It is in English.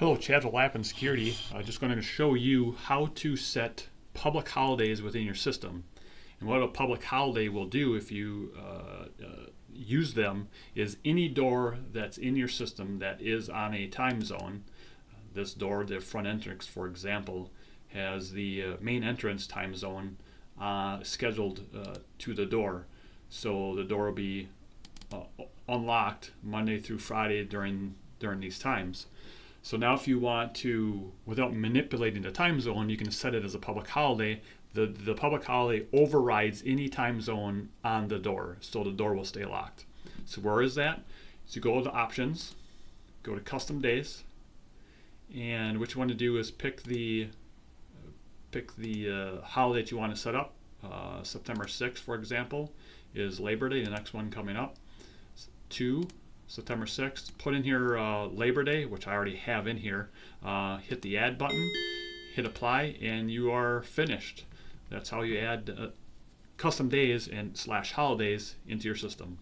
Hello, Chad with Lappen Security. I'm just going to show you how to set public holidays within your system. And what a public holiday will do if you uh, uh, use them is any door that's in your system that is on a time zone. Uh, this door, the front entrance, for example, has the uh, main entrance time zone uh, scheduled uh, to the door. So the door will be unlocked Monday through Friday during during these times. So now if you want to, without manipulating the time zone, you can set it as a public holiday. The, the public holiday overrides any time zone on the door, so the door will stay locked. So where is that? So go to options, go to custom days, and what you want to do is pick the pick the uh, holiday that you want to set up. Uh, September 6th, for example, is Labor Day, the next one coming up. Two, September 6th. Put in here uh, Labor Day, which I already have in here. Uh, hit the add button, hit apply, and you are finished. That's how you add uh, custom days and slash holidays into your system.